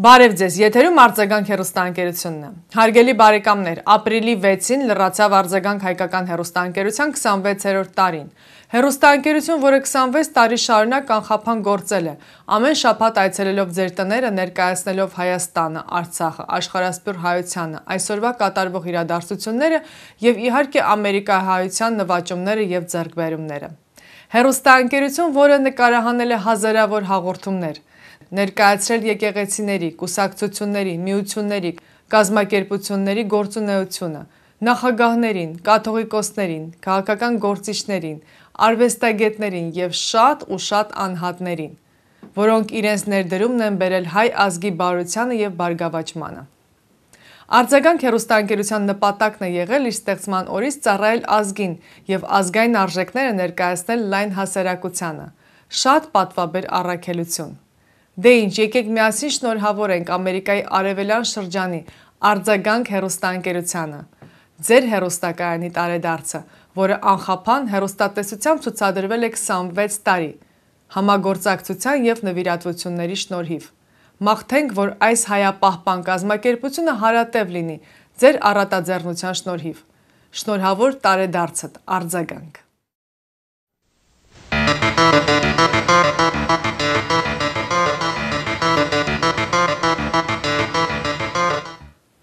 Բարև ձեզ, եթերում արձագանք հերոստանգերությունն է։ Հարգելի բարեկամներ, ապրիլի 6-ին լրացավ արձագանք հայկական հերոստանգերության 26-րդ տարին։ Հերոստանգերություն, որը 26 տարի շարունակ անխափան գործել է, ամեն շաբաթ այցելելով ձեր տները, ներկայացնելով Հայաստանը, Արցախը, աշխարհասփյուր հայությանը, այսօրվա կատարվող իրադարձությունները եւ իհարկե Ամերիկահայության նվաճումները եւ ձեռքբերումները։ Հերոստանգերություն, որը նկարահանել է հազարավոր հաղորդումներ, ներկայացրել եկեղեցիների, կուսակցությունների, միությունների, կազմակերպությունների գործունեությունը, նախագահներին, կաթողիկոսներին, քաղաքական գործիչներին, արվեստագետներին եւ շատ ու շատ անհատներին, որոնք իրենց ներդրումն են բերել հայ ազգի բարությանը եւ բարգավաճմանը։ Արձագանք հերոստանգերության նպատակն է եղել իր ստեղծման օրից ծառայել ազգին եւ ազգային արժեքները ներկայացնել լայն հասարակությանը։ Շատ պատվաբեր առաքելություն։ Դե ինչ, եկեք միասին շնորհավորենք Ամերիկայի արևելյան շրջանի արձագանք հերոստանգերությանը։ Ձեր հերոստակայանի տարեդարձը, որը անխափան հերոստատեսությամբ ցուցադրվել է 26 տարի, համագործակցության եւ նվիրատվությունների շնորհիվ։ Մաղթենք, որ այս հայապահպան կազմակերպությունը հարատև լինի ձեր առատաձեռնության շնորհիվ։ Շնորհավոր տարեդարձդ արձագանք։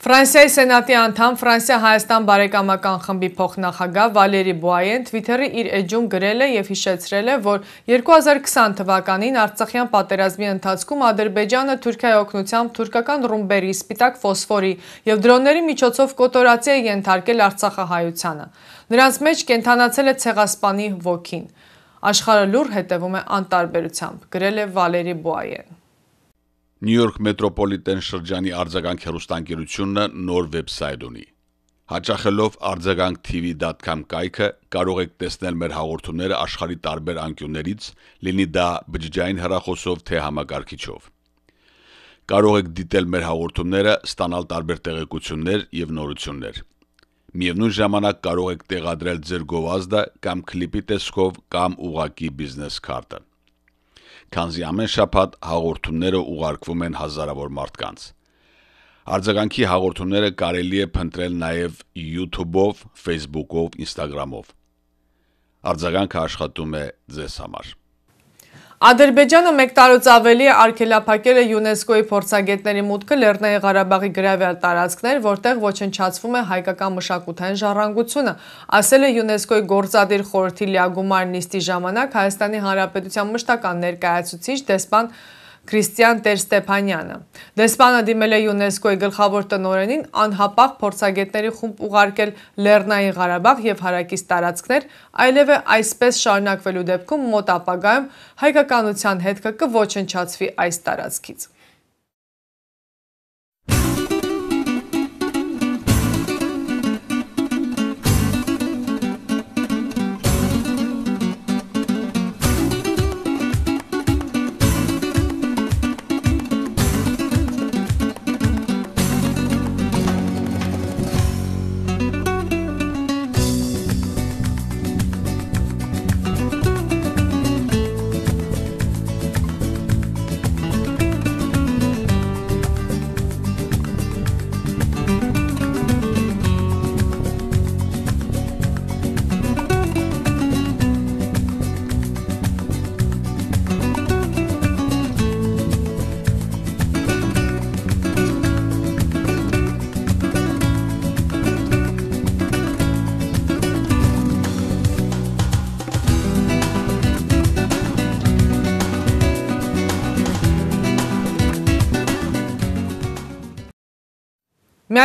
Ֆրանսիայի Սենատի անդամ Ֆրանսիա-Հայաստան բարեկամական խմբի փոխնախագահ Վալերի Բուայեն Twitter-ի իր էջում գրել է եւ հիշեցրել է, որ 2020 թվականին Արցախյան պատերազմի ընթացքում Ադրբեջանը Թուրքիայի օգնությամբ թուրքական ռումբերի, սպիտակ ֆոսֆորի եւ դրոնների միջոցով կոտորացի է ենթարկել Արցախահայությանը։ Նրանց մեջ կենթանացել է ցեղասպանի ոգին։ Աշխարհը լուր հետևում է անտարբերությամբ, գրել է Վալերի Բուայեն։ Նյու Յորք մետրոպոլիտեն շրջանի արձագանք հեռուստանգերությունը նոր վեբսայթ ունի։ Հաճախելով արձագանք.tv.com կայքը կարող եք տեսնել մեր հաղորդումները աշխարի տարբեր անկյուններից, լինի դա բջջային հեռախոսով թե համակարգիչով։ Կարող եք դիտել մեր հաղորդումները, ստանալ տարբեր տեղեկություններ եւ նորություններ։ Միևնույն ժամանակ կարող եք տեղադրել ձեր գովազդը կամ կլիպի տեսքով կամ ուղակի բիզնես քարտը քանզի ամեն շաբաթ հաղորդումները ուղարկվում են հազարավոր մարդկանց։ Արձագանքի հաղորդումները կարելի է փնտրել նաև YouTube-ով, Facebook-ով, Instagram-ով։ Արձագանքը աշխատում է ձեզ համար։ Ադրբեջանը մեկ տարուց ավելի է արգելափակել է ՅՈՒՆԵՍԿՕ-ի փորձագետների մուտքը Լեռնային Ղարաբաղի գրավյալ տարածքներ, որտեղ ոչնչացվում է հայկական մշակութային ժառանգությունը, ասել է ՅՈՒՆԵՍԿՕ-ի գործադիր խորհրդի լիագումար նիստի ժամանակ Հայաստանի Հանրապետության մշտական ներկայացուցիչ դեսպան Քրիստիան Տեր-Ստեփանյանը։ Դեսպանը դիմել է ՅՈՒՆԵՍԿՕ-ի գլխավոր տնօրենին անհապաղ փորձագետների խումբ ուղարկել Լեռնային Ղարաբաղ եւ հարակից տարածքներ, այլև է այսպես շարունակվելու դեպքում մոտ ապագայում հայկականության հետքը կոչնչացվի այս տարածքից։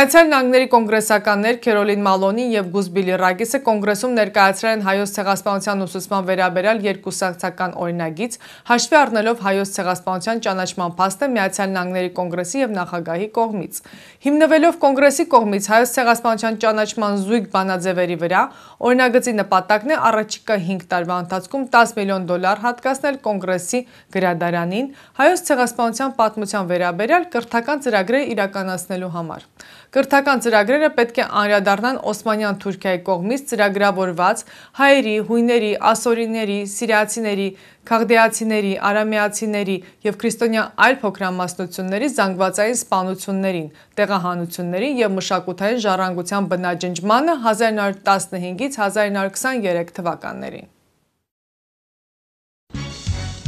Միացյալ Նահանգների կոնգրեսականներ Քերոլին Մալոնին եւ Գուզբիլի Ռագիսը կոնգրեսում ներկայացրել են հայոց ցեղասպանության ուսուցման վերաբերյալ երկուսակցական օրինագիծ, հաշվի առնելով հայոց ցեղասպանության ճանաչման փաստը Միացյալ Նահանգների կոնգրեսի եւ նախագահի կողմից։ Հիմնվելով կոնգրեսի կողմից հայոց ցեղասպանության ճանաչման զույգ բանաձևերի վրա, օրինագծի նպատակն է առաջիկա 5 տարվա ընթացքում 10 միլիոն դոլար հատկացնել կոնգրեսի գրադարանին հայոց ցեղասպանության պատմության վերաբերյալ կրթական ծրագրեր իրականացնելու համար։ Կրթական ծրագրերը պետք է անդրադառնան Օսմանյան Թուրքիայի կողմից ծրագրավորված հայերի, հույների, ասորիների, սիրիացիների, քաղդեացիների, արամեացիների եւ քրիստոնյա այլ փոքրամասնությունների զանգվածային սպանություններին, տեղահանությունների եւ մշակութային ժառանգության բնաջնջմանը 1915-ից 1923 թվականներին։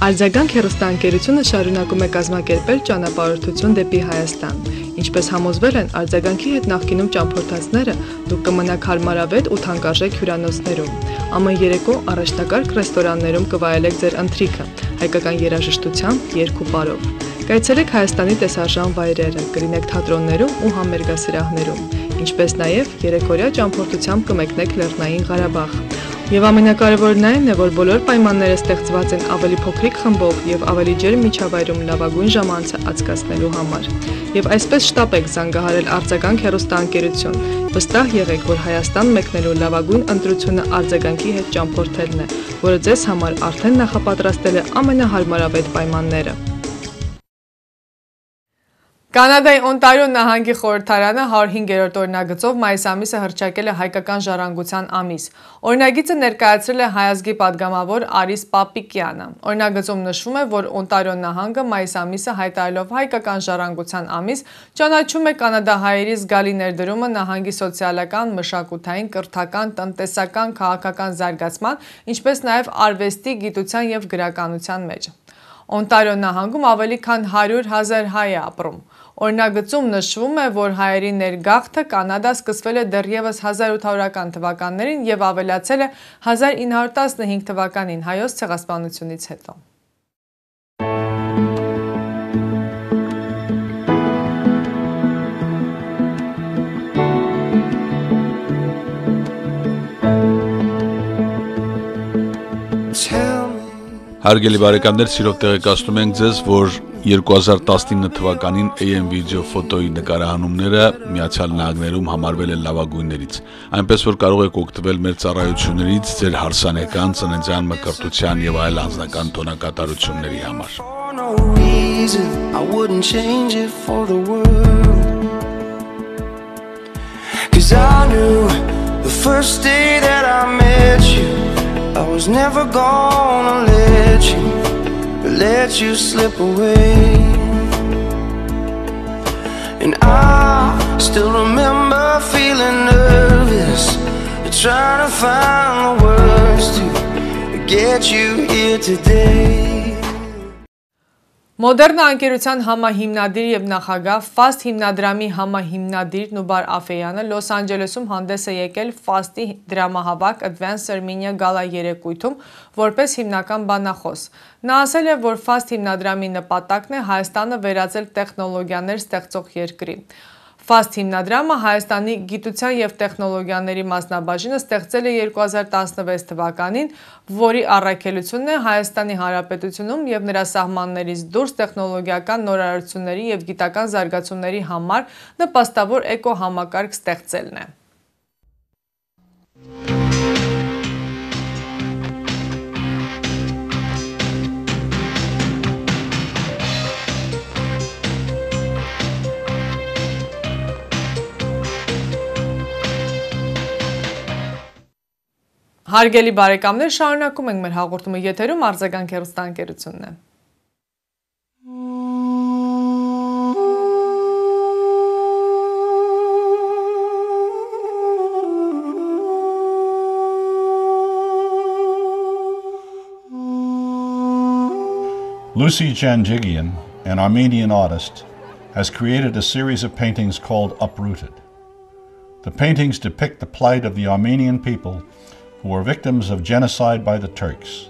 Արձագանք հերոստանգերությունը շարունակում է կազմակերպել ճանապարհորդություն դեպի Հայաստան։ Ինչպես համոզվել են արձագանքի հետ նախկինում ճամփորդածները, դուք կմնաք հարմարավետ ու թանկարժեք հյուրանոցներում։ Ամեն երեկո առաջնակարգ ռեստորաններում կվայելեք ձեր ընթրիքը, հայկական երաժշտությամբ, երգ ու պարով։ Կայցելեք Հայաստանի տեսարժան վայրերը, կլինեք թատրոններում ու համերգասրահներում, ինչպես նաև երեկորյա ճամփորդությամբ կմեկնեք Լեռնային Ղարաբաղ։ Եվ ամենակարևորն այն է, որ բոլոր պայմանները ստեղծված են ավելի փոքրիկ խմբով եւ ավելի ջերմ միջավայրում լավագույն ժամանցը անցկացնելու համար։ Եվ այսպես շտապեք զանգահարել արձագանք հերոստանգերություն։ Վստահ եղեք, որ Հայաստան մեկնելու լավագույն ընտրությունը արձագանքի հետ ճամփորդելն է, որը ձեզ համար արդեն նախապատրաստել է ամենահարմարավետ պայմանները։ Կանադայի Օնտարիո նահանգի խորհրդարանը 105-րդ օրինագծով մայիս ամիսը հրճակել է հայկական ժառանգության ամիս։ Օրինագիծը ներկայացրել է հայազգի падգամավոր Արիս Պապիկյանը։ Օրինագծում նշվում է, որ Օնտարիո նահանգը մայիս ամիսը հայտարարելով հայկական ժառանգության ամիս ճանաչում է կանադահայերի զգալի ներդրումը նահանգի սոցիալական, մշակութային, կրթական, տնտեսական, քաղաքական զարգացման, ինչպես նաև արվեստի, գիտության եւ գրականության մեջ։ Օնտարիո նահանգում ավելի քան 100 000 հայ է ապրում։ Օրնագծում նշվում է, որ հայերի ներգաղթը Կանադա սկսվել է դեռևս 1800-ական թվականներին եւ ավելացել է 1915 թվականին հայոց ցեղասպանությունից հետո։ Հարգելի բարեկամներ, սիրով տեղեկացնում ենք ձեզ, որ 2019 թվականին AM Video ֆոտոյի նկարահանումները Միացյալ Նահանգներում համարվել են լավագույններից։ Այնպես որ կարող եք օգտվել մեր ծառայություններից ձեր հարսանեկան, ծննդյան մկրտության եւ այլ անձնական տոնակատարությունների համար։ Cause I knew the first day that I met you I was never gonna let you let you slip away. And I still remember feeling nervous Trying to find the words to get you here today Մոդեռնա անկերության համահիմնադիր եւ նախագահ Ֆաստ հիմնադրամի համահիմնադիր Նուբար Աֆեյանը Լոս Անջելեսում հանդես է եկել Ֆաստի դրամահավաք Advanced Armenia Gala երեկույթում որպես հիմնական բանախոս։ Նա ասել է, որ Ֆաստ հիմնադրամի նպատակն է Հայաստանը վերածել տեխնոլոգիաներ ստեղծող երկրի։ Ֆաստ հիմնադրամը Հայաստանի գիտության եւ տեխնոլոգիաների մասնաբաժինը ստեղծել է 2016 թվականին, որի առաքելությունն է Հայաստանի Հանրապետությունում եւ նրա սահմաններից դուրս տեխնոլոգիական նորարարությունների եւ գիտական զարգացումների համար նպաստավոր էկոհամակարգ ստեղծելն է։ Հարգելի բարեկամներ, շարունակում ենք մեր հաղորդումը եթերում արձագանք հեռուստաընկերությունն է։ Lucy Janjigian, an Armenian artist, has created a series of paintings called Uprooted. The paintings depict the plight of the Armenian people who were victims of genocide by the Turks.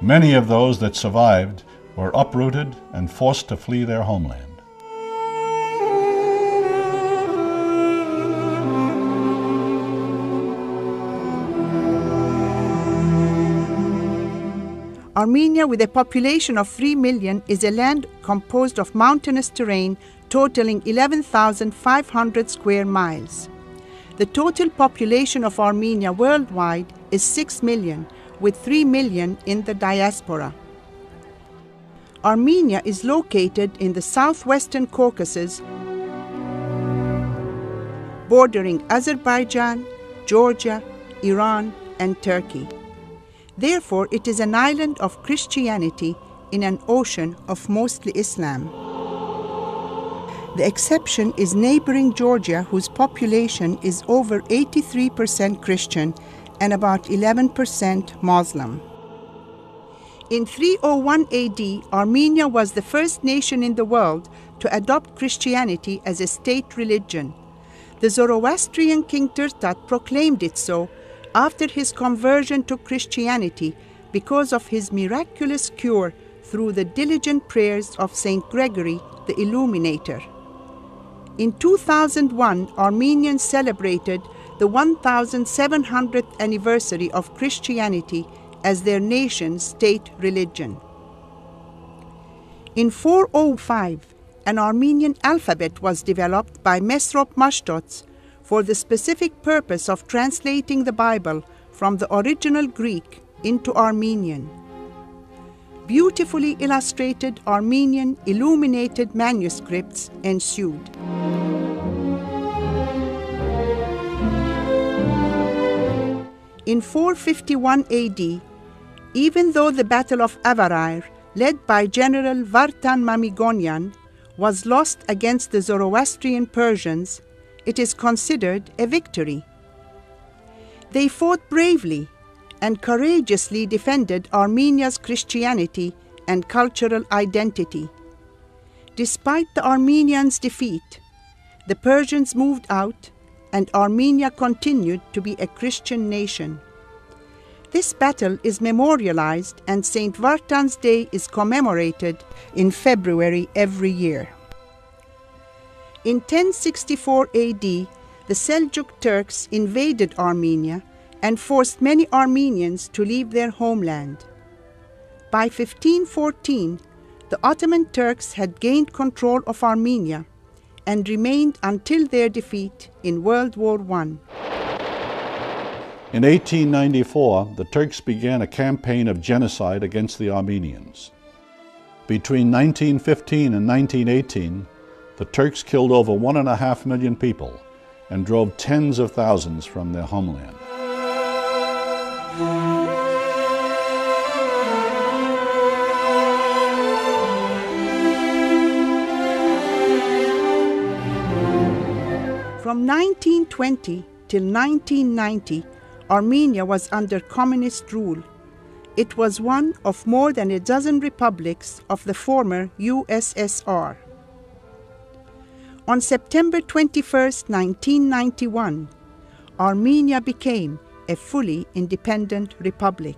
Many of those that survived were uprooted and forced to flee their homeland. Armenia, with a population of 3 million, is a land composed of mountainous terrain totaling 11,500 square miles. The total population of Armenia worldwide is 6 million, with 3 million in the diaspora. Armenia is located in the southwestern Caucasus bordering Azerbaijan, Georgia, Iran, and Turkey. Therefore, it is an island of Christianity in an ocean of mostly Islam. The exception is neighboring Georgia, whose population is over 83% Christian and about 11% Muslim. In 301 AD, Armenia was the first nation in the world to adopt Christianity as a state religion. The Zoroastrian king Tirtat proclaimed it so after his conversion to Christianity because of his miraculous cure through the diligent prayers of Saint Gregory the Illuminator. In 2001, Armenians celebrated the 1700th anniversary of Christianity as their nation's state religion. In 405, an Armenian alphabet was developed by Mesrop Mashtots for the specific purpose of translating the Bible from the original Greek into Armenian. Beautifully illustrated Armenian illuminated manuscripts ensued. In 451 AD, even though the Battle of Avarair, led by General Vartan Mamigonian, was lost against the Zoroastrian Persians, it is considered a victory. They fought bravely and courageously defended Armenia's Christianity and cultural identity. Despite the Armenians' defeat, the Persians moved out and Armenia continued to be a Christian nation. This battle is memorialized and St. Vartan's Day is commemorated in February every year. In 1064 AD, the Seljuk Turks invaded Armenia and forced many Armenians to leave their homeland. By 1514, the Ottoman Turks had gained control of Armenia and remained until their defeat in World War I. In 1894, the Turks began a campaign of genocide against the Armenians. Between 1915 and 1918, the Turks killed over one and a half million people and drove tens of thousands from their homeland. From 1920 till 1990, Armenia was under communist rule. It was one of more than a dozen republics of the former USSR. On September 21, 1991, Armenia became a fully independent republic.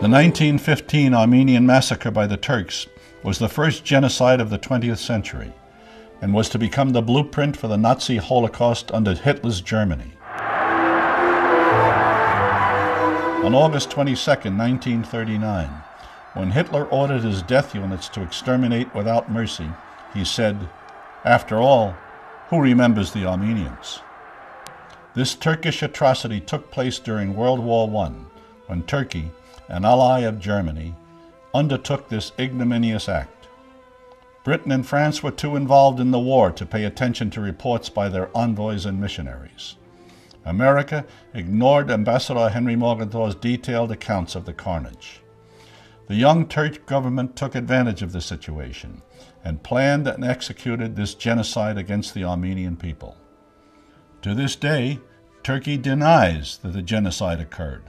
The 1915 Armenian massacre by the Turks was the first genocide of the 20th century and was to become the blueprint for the Nazi Holocaust under Hitler's Germany. On August 22, 1939, when Hitler ordered his death units to exterminate without mercy, he said, After all, who remembers the Armenians? This Turkish atrocity took place during World War I, when Turkey, an ally of Germany, undertook this ignominious act. Britain and France were too involved in the war to pay attention to reports by their envoys and missionaries. America ignored Ambassador Henry Morgenthau's detailed accounts of the carnage. The young Turk government took advantage of the situation and planned and executed this genocide against the Armenian people. To this day, Turkey denies that the genocide occurred,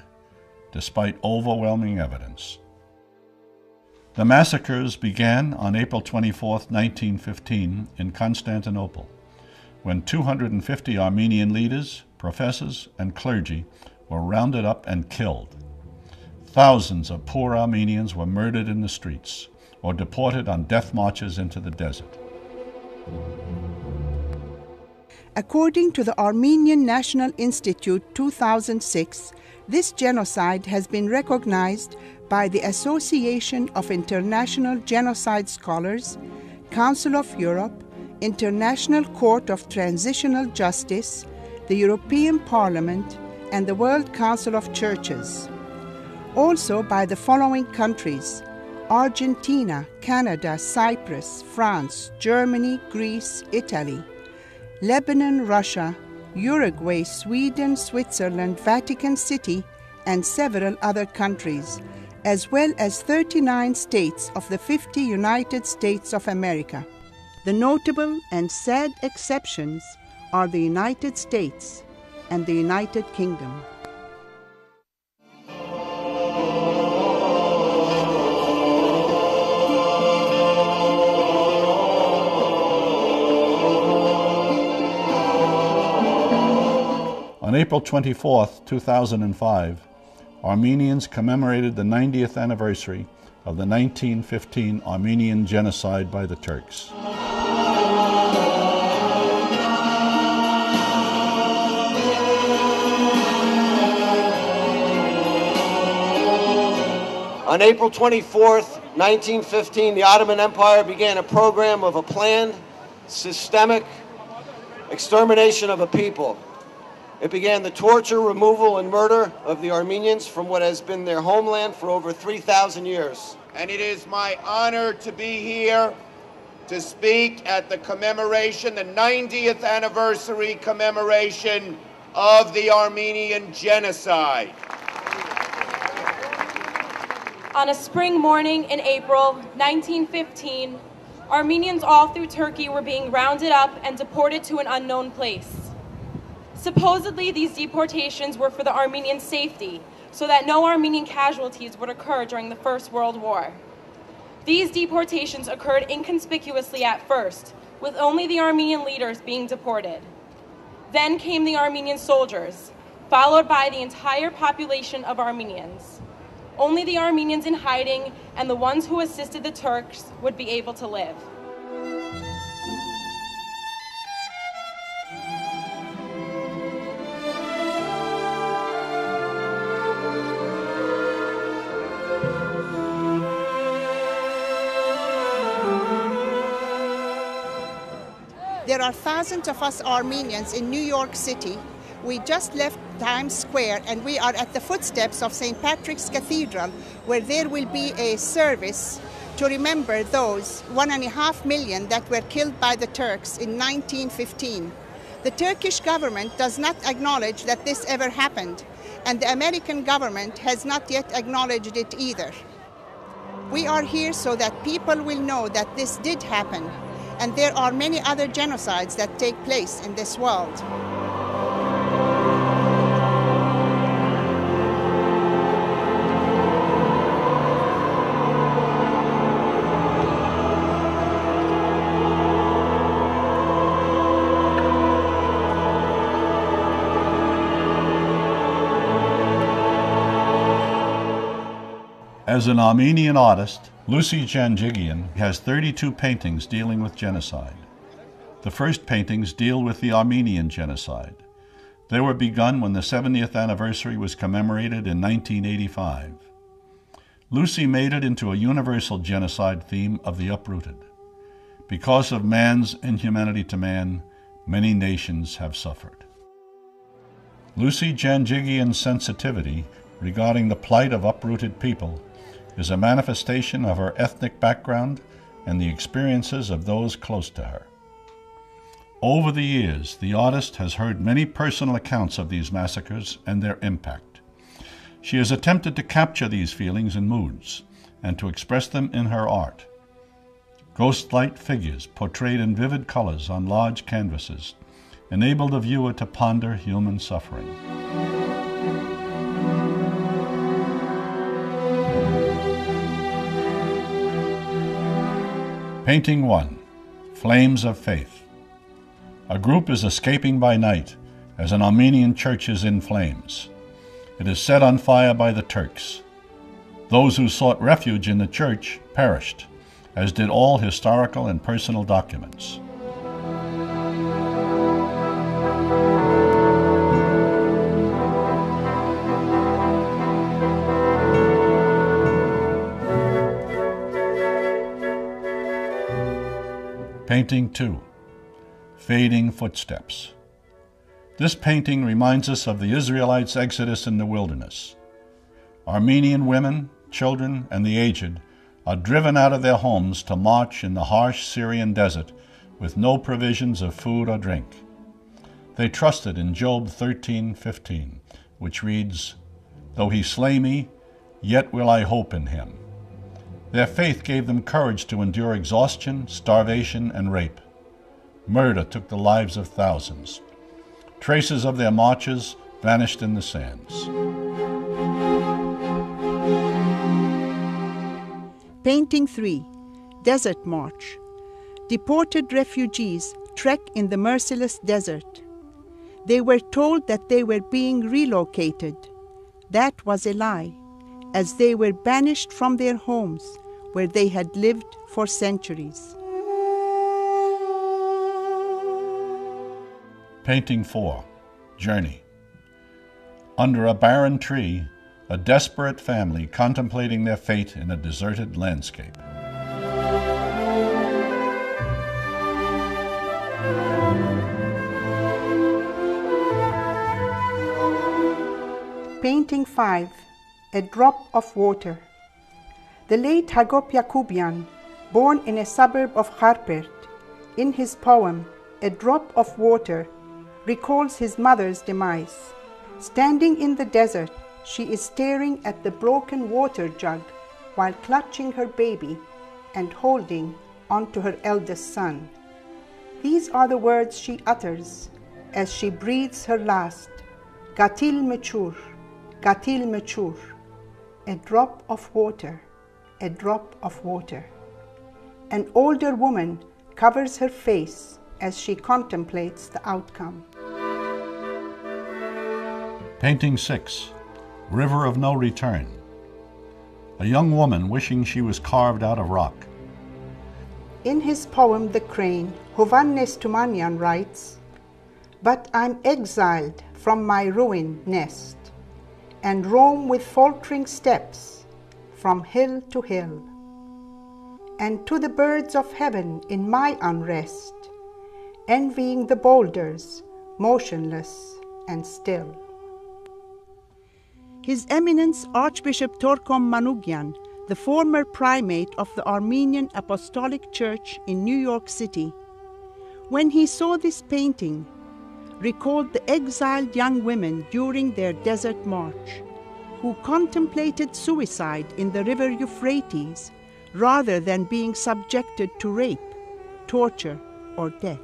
despite overwhelming evidence. The massacres began on April 24, 1915, in Constantinople, when 250 Armenian leaders, professors, and clergy were rounded up and killed. Thousands of poor Armenians were murdered in the streets or deported on death marches into the desert. According to the Armenian National Institute 2006, this genocide has been recognized by the Association of International Genocide Scholars, Council of Europe, International Court of Transitional Justice, the European Parliament, and the World Council of Churches. Also by the following countries Argentina, Canada, Cyprus, France, Germany, Greece, Italy, Lebanon, Russia, Uruguay, Sweden, Switzerland, Vatican City, and several other countries, as well as 39 states of the 50 United States of America. The notable and sad exceptions are the United States and the United Kingdom. On April 24, 2005, Armenians commemorated the 90th anniversary of the 1915 Armenian genocide by the Turks. On April 24th, 1915, the Ottoman Empire began a program of a planned, systemic extermination of a people. It began the torture, removal, and murder of the Armenians from what has been their homeland for over 3,000 years. And it is my honor to be here to speak at the commemoration, the 90th anniversary commemoration of the Armenian genocide. On a spring morning in April 1915, Armenians all through Turkey were being rounded up and deported to an unknown place. Supposedly, these deportations were for the Armenian safety, so that no Armenian casualties would occur during the First World War. These deportations occurred inconspicuously at first, with only the Armenian leaders being deported. Then came the Armenian soldiers, followed by the entire population of Armenians. Only the Armenians in hiding and the ones who assisted the Turks would be able to live. Are thousands of us Armenians in New York City. We just left Times Square and we are at the footsteps of St. Patrick's Cathedral, where there will be a service to remember those one and a half million that were killed by the Turks in 1915. The Turkish government does not acknowledge that this ever happened, and the American government has not yet acknowledged it either. We are here so that people will know that this did happen, and there are many other genocides that take place in this world. As an Armenian artist, Lucy Janjigian has 32 paintings dealing with genocide. The first paintings deal with the Armenian genocide. They were begun when the 70th anniversary was commemorated in 1985. Lucy made it into a universal genocide theme of the uprooted. Because of man's inhumanity to man, many nations have suffered. Lucy Janjigian's sensitivity regarding the plight of uprooted people is a manifestation of her ethnic background and the experiences of those close to her. Over the years, the artist has heard many personal accounts of these massacres and their impact. She has attempted to capture these feelings and moods and to express them in her art. Ghost-like figures portrayed in vivid colors on large canvases enable the viewer to ponder human suffering. Painting 1 Flames of Faith. A group is escaping by night as an Armenian church is in flames. It is set on fire by the Turks. Those who sought refuge in the church perished, as did all historical and personal documents. Painting 2 Fading Footsteps. This painting reminds us of the Israelites' exodus in the wilderness. Armenian women, children, and the aged are driven out of their homes to march in the harsh Syrian desert with no provisions of food or drink. They trusted in Job 13:15, which reads, "Though he slay me, yet will I hope in him." Their faith gave them courage to endure exhaustion, starvation, and rape. Murder took the lives of thousands. Traces of their marches vanished in the sands. Painting 3 Desert March. Deported refugees trek in the merciless desert. They were told that they were being relocated. That was a lie, as they were banished from their homes where they had lived for centuries. Painting 4 Journey. Under a barren tree, a desperate family contemplating their fate in a deserted landscape. Painting 5 A Drop of Water. The late Hagop Yakubian, born in a suburb of Harpert, in his poem A Drop of Water, recalls his mother's demise. Standing in the desert, she is staring at the broken water jug while clutching her baby and holding onto her eldest son. These are the words she utters as she breathes her last Gatil Mechur, Gatil Mechur, a drop of water, a drop of water. An older woman covers her face as she contemplates the outcome. Painting 6 River of No Return. A young woman wishing she was carved out of rock. In his poem The Crane, Hovannes Tumanyan writes, But I'm exiled from my ruined nest, and roam with faltering steps from hill to hill. And to the birds of heaven in my unrest, envying the boulders, motionless and still. His Eminence Archbishop Torkom Manoogian, the former primate of the Armenian Apostolic Church in New York City, when he saw this painting, recalled the exiled young women during their desert march who contemplated suicide in the river Euphrates rather than being subjected to rape, torture, or death.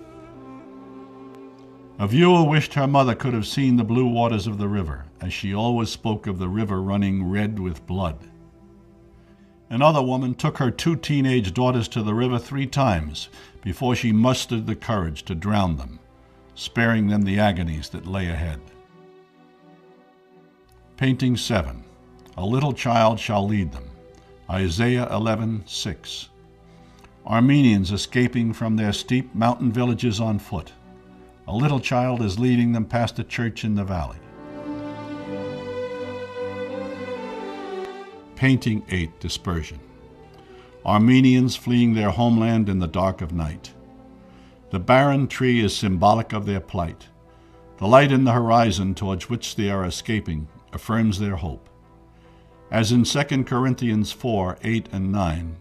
A viewer wished her mother could have seen the blue waters of the river, as she always spoke of the river running red with blood. Another woman took her two teenage daughters to the river three times before she mustered the courage to drown them, sparing them the agonies that lay ahead. Painting 7 A little child shall lead them. Isaiah 11:6. Armenians escaping from their steep mountain villages on foot. A little child is leading them past a church in the valley. Painting 8 Dispersion. Armenians fleeing their homeland in the dark of night. The barren tree is symbolic of their plight. The light in the horizon towards which they are escaping affirms their hope. As in 2 Corinthians 4 8 and 9,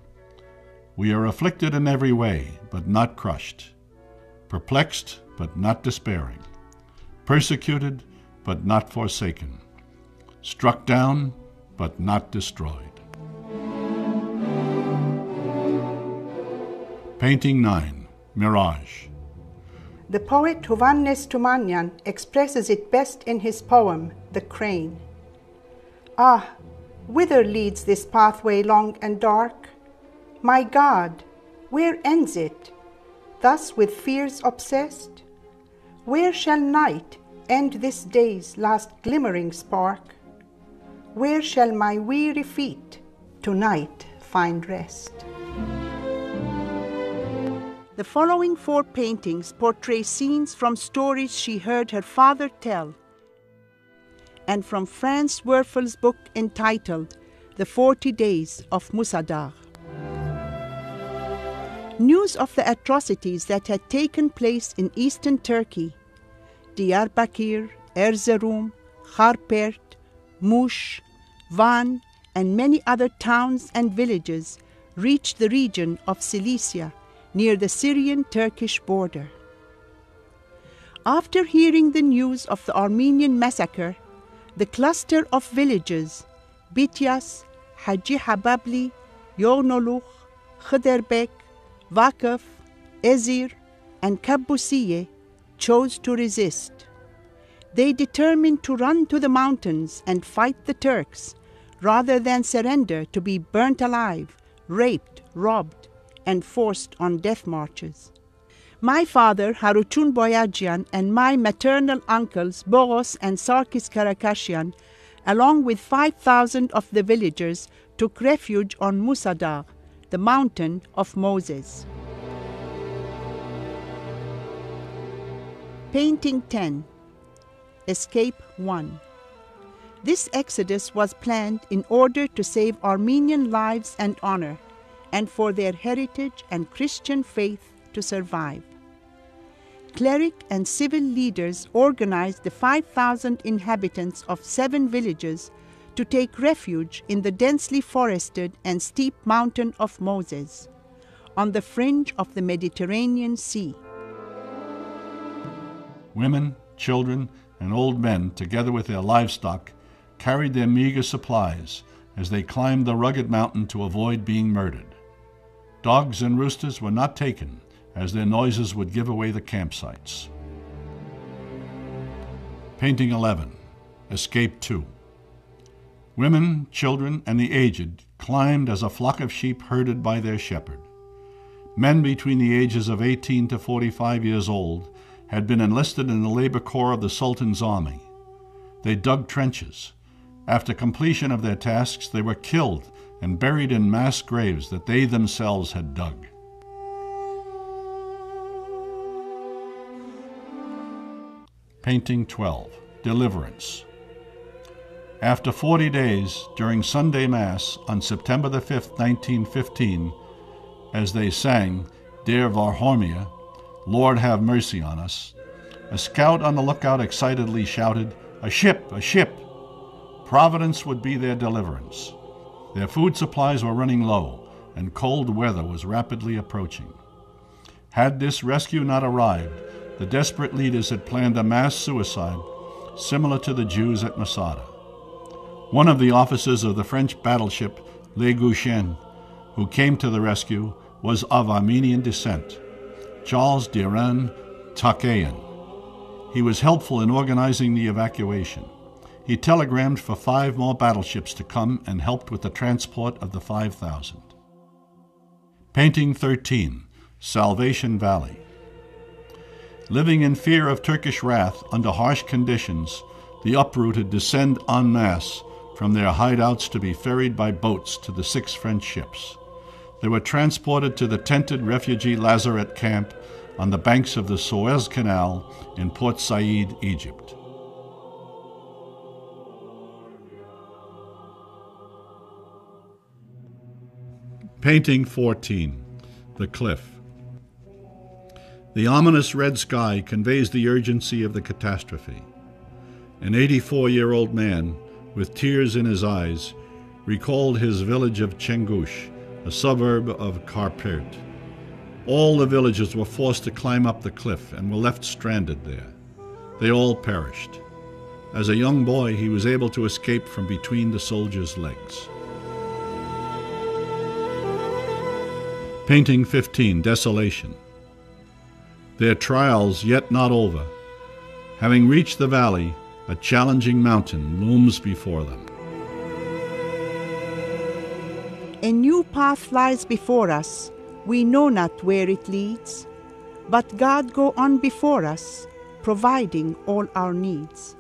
we are afflicted in every way, but not crushed, perplexed, but not despairing, persecuted, but not forsaken, struck down, but not destroyed. Painting 9 Mirage. The poet Hovannes Tumanyan expresses it best in his poem, The Crane. Ah, whither leads this pathway long and dark? My God, where ends it? Thus with fears obsessed? Where shall night end this day's last glimmering spark? Where shall my weary feet tonight find rest? The following four paintings portray scenes from stories she heard her father tell and from Franz Werfel's book entitled The Forty Days of Musa Dagh. News of the atrocities that had taken place in eastern Turkey, Diyarbakir, Erzurum, Harpert, Mush, Van, and many other towns and villages reached the region of Cilicia near the Syrian Turkish border. After hearing the news of the Armenian massacre, the cluster of villages Bityas, Haji Hababli, Yornoluch, Khderbek, Vakaf, Ezir, and Kabusiye chose to resist. They determined to run to the mountains and fight the Turks rather than surrender to be burnt alive, raped, robbed, and forced on death marches. My father, Harutun Boyajian, and my maternal uncles, Boros and Sarkis Karakashian, along with 5,000 of the villagers, took refuge on Musa Dagh, the mountain of Moses. Painting 10 Escape 1 This exodus was planned in order to save Armenian lives and honor, and for their heritage and Christian faith to survive. Cleric and civil leaders organized the 5,000 inhabitants of seven villages to take refuge in the densely forested and steep mountain of Moses, on the fringe of the Mediterranean Sea. Women, children, and old men, together with their livestock, carried their meager supplies as they climbed the rugged mountain to avoid being murdered. Dogs and roosters were not taken, as their noises would give away the campsites. Painting 11 Escape 2 Women, children, and the aged climbed as a flock of sheep herded by their shepherd. Men between the ages of 18 to 45 years old had been enlisted in the labor corps of the Sultan's army. They dug trenches. After completion of their tasks, they were killed and buried in mass graves that they themselves had dug. Painting 12 Deliverance. After 40 days, during Sunday Mass on September the 5th, 1915, as they sang, Dear Varhomia, Lord have mercy on us, a scout on the lookout excitedly shouted, A ship, a ship! Providence would be their deliverance. Their food supplies were running low, and cold weather was rapidly approaching. Had this rescue not arrived, the desperate leaders had planned a mass suicide similar to the Jews at Masada. One of the officers of the French battleship Le Gouchen, who came to the rescue, was of Armenian descent, Charles Diran Takayan. He was helpful in organizing the evacuation. He telegrammed for five more battleships to come and helped with the transport of the 5,000. Painting 13 Salvation Valley. Living in fear of Turkish wrath under harsh conditions, the uprooted descend en masse from their hideouts to be ferried by boats to the six French ships. They were transported to the tented refugee Lazaret camp on the banks of the Suez Canal in Port Said, Egypt. Painting 14 The Cliff. The ominous red sky conveys the urgency of the catastrophe. An 84 year old man, with tears in his eyes, recalled his village of Chengush, a suburb of Karpert. All the villagers were forced to climb up the cliff and were left stranded there. They all perished. As a young boy, he was able to escape from between the soldiers' legs. Painting 15 Desolation. Their trials yet not over. Having reached the valley, a challenging mountain looms before them. A new path lies before us. We know not where it leads, but God go on before us, providing all our needs.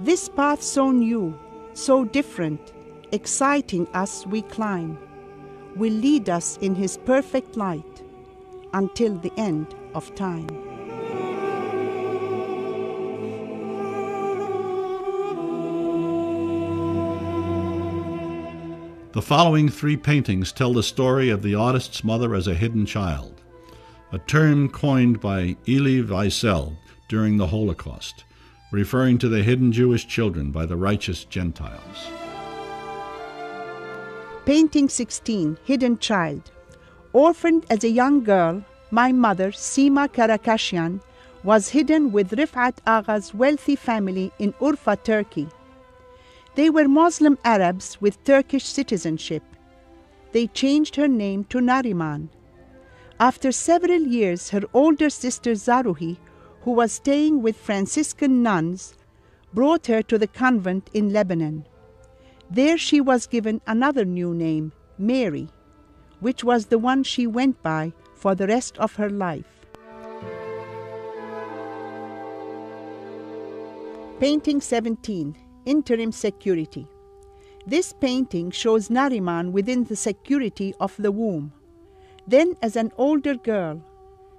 This path so new, so different, exciting us we climb, will lead us in His perfect light until the end of time. The following three paintings tell the story of the artist's mother as a hidden child, a term coined by Elie Wiesel during the Holocaust, referring to the hidden Jewish children by the righteous Gentiles. Painting 16 Hidden Child. Orphaned as a young girl, my mother, Sima Karakashian, was hidden with Rifat Agha's wealthy family in Urfa, Turkey. They were Muslim Arabs with Turkish citizenship. They changed her name to Nariman. After several years, her older sister Zaruhi, who was staying with Franciscan nuns, brought her to the convent in Lebanon. There she was given another new name, Mary, which was the one she went by for the rest of her life. Painting 17 Interim Security. This painting shows Nariman within the security of the womb. Then, as an older girl,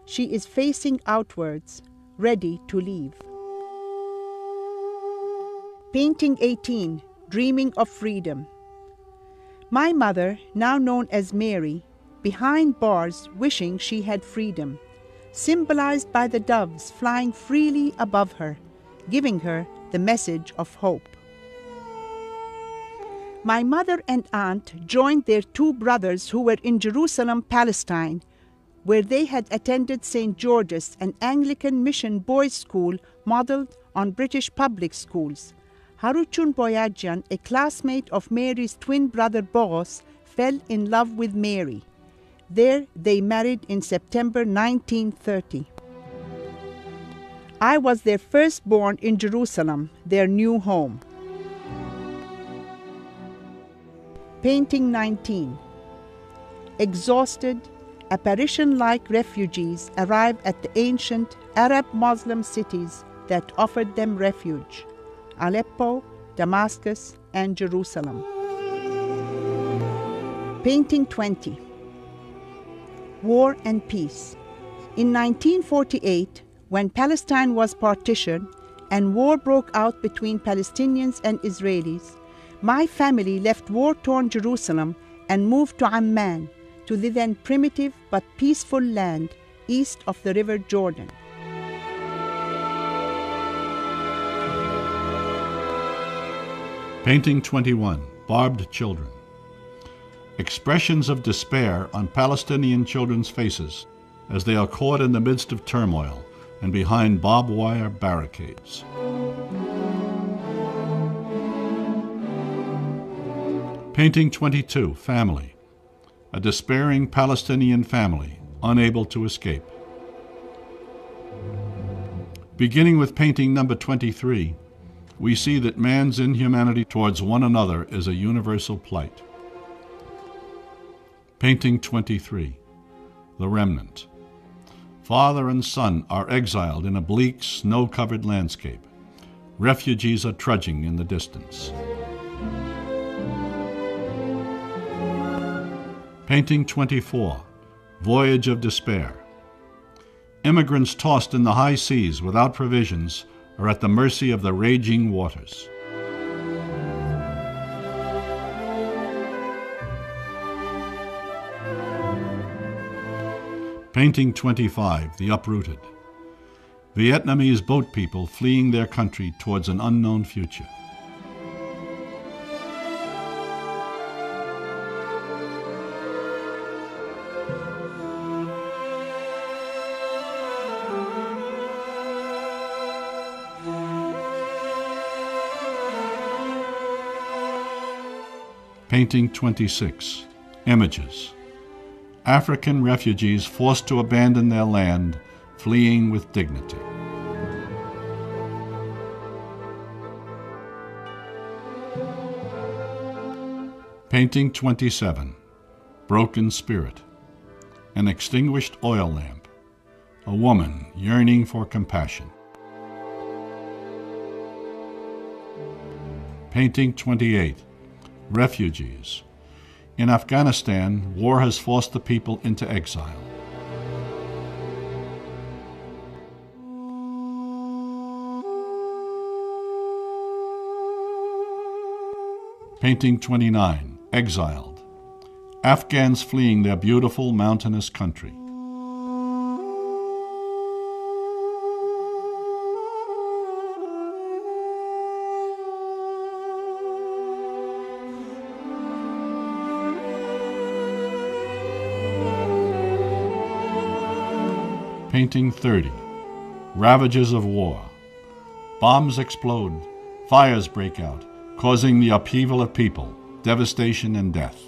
she is facing outwards, ready to leave. Painting 18 Dreaming of Freedom. My mother, now known as Mary, behind bars wishing she had freedom, symbolized by the doves flying freely above her, giving her the message of hope. My mother and aunt joined their two brothers who were in Jerusalem, Palestine, where they had attended St. George's, an Anglican mission boys' school modeled on British public schools. Haruchun Boyajian, a classmate of Mary's twin brother Boros, fell in love with Mary. There they married in September 1930. I was their firstborn in Jerusalem, their new home. Painting 19 Exhausted, apparition like refugees arrive at the ancient Arab Muslim cities that offered them refuge Aleppo, Damascus, and Jerusalem. Painting 20 War and Peace. In 1948, when Palestine was partitioned and war broke out between Palestinians and Israelis, my family left war torn Jerusalem and moved to Amman, to the then primitive but peaceful land east of the River Jordan. Painting 21 Barbed Children. Expressions of despair on Palestinian children's faces as they are caught in the midst of turmoil and behind barbed wire barricades. Painting 22 Family. A despairing Palestinian family unable to escape. Beginning with painting number 23, we see that man's inhumanity towards one another is a universal plight. Painting 23 The Remnant. Father and son are exiled in a bleak, snow covered landscape. Refugees are trudging in the distance. Painting 24 Voyage of Despair. Immigrants tossed in the high seas without provisions are at the mercy of the raging waters. Painting 25 The Uprooted. Vietnamese boat people fleeing their country towards an unknown future. Painting 26 Images. African refugees forced to abandon their land, fleeing with dignity. Painting 27 Broken Spirit. An extinguished oil lamp. A woman yearning for compassion. Painting 28 Refugees. In Afghanistan, war has forced the people into exile. Painting 29 Exiled. Afghans fleeing their beautiful mountainous country. Painting 30 Ravages of War. Bombs explode, fires break out, causing the upheaval of people, devastation, and death,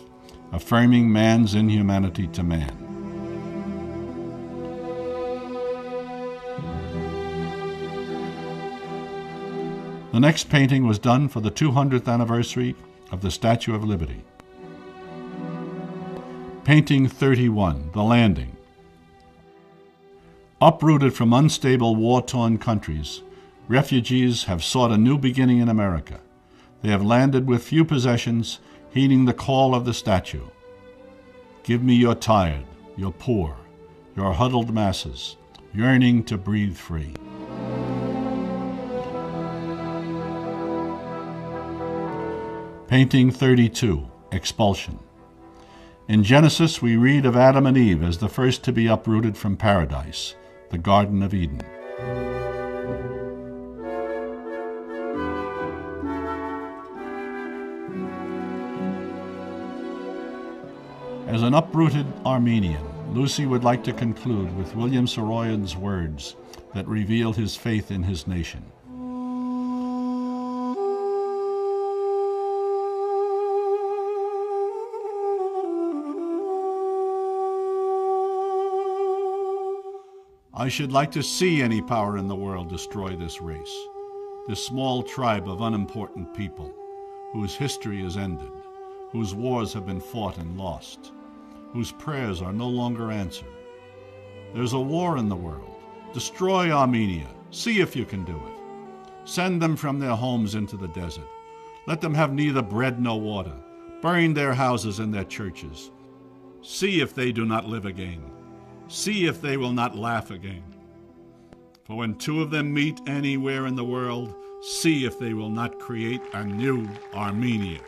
affirming man's inhumanity to man. The next painting was done for the 200th anniversary of the Statue of Liberty. Painting 31 The Landing. Uprooted from unstable, war torn countries, refugees have sought a new beginning in America. They have landed with few possessions, heeding the call of the statue. Give me your tired, your poor, your huddled masses, yearning to breathe free. Painting 32 Expulsion. In Genesis, we read of Adam and Eve as the first to be uprooted from paradise, the Garden of Eden. As an uprooted Armenian, Lucy would like to conclude with William Saroyan's words that reveal his faith in his nation. I should like to see any power in the world destroy this race, this small tribe of unimportant people, whose history is ended, whose wars have been fought and lost, whose prayers are no longer answered. There's a war in the world. Destroy Armenia. See if you can do it. Send them from their homes into the desert. Let them have neither bread nor water. Burn their houses and their churches. See if they do not live again. See if they will not laugh again. For when two of them meet anywhere in the world, see if they will not create a new Armenia.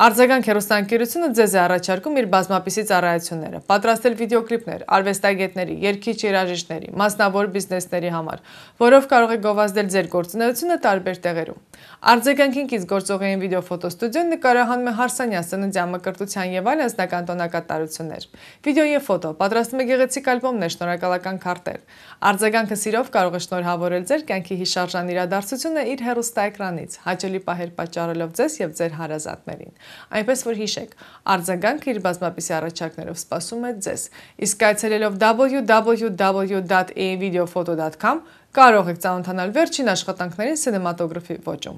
Արձագանք հերոստանգերությունը ձեզ է առաջարկում իր բազմապիսի ծառայությունները, պատրաստել վիդեոկլիպներ, արվեստագետների, երկիչ երաժիշտների, մասնավոր բիզնեսների համար, որով կարող եք գովազդել ձեր գործունեությունը տարբեր տեղերում։ Արձագանքին կից գործողային վիդեո ֆոտոստուդիոն նկարահանում է Հարսանյան սննդյան մկրտության եւ այլ անձնական տոնակատարություններ։ Վիդեո եւ ֆոտո պատրաստում է գեղեցիկ ալբոմներ, շնորհակալական քարտեր։ Արձագանքը սիրով կարող է շնորհավորել ձեր կյանքի հիշարժան իրադարձությունը իր հեռուստա էկրանից, հաճելի պահեր պատճառելով ձեզ եւ ձեր հարազատներին։ Այնպես որ հիշեք, արձագանքը իր բազմապիսի առաջարկներով սպասում է ձեզ։ Իսկ այցելելով www.avideophoto.com կարող եք ծանոթանալ վերջին աշխատանքներին սինեմատոգրաֆի ոճում։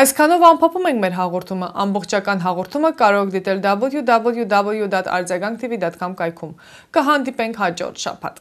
Այսքանով ամփոփում ենք մեր հաղորդումը։ Ամբողջական հաղորդումը կարող եք դիտել www.արձագանktv.com կայքում։ Կհանդիպենք հաջորդ շաբաթ։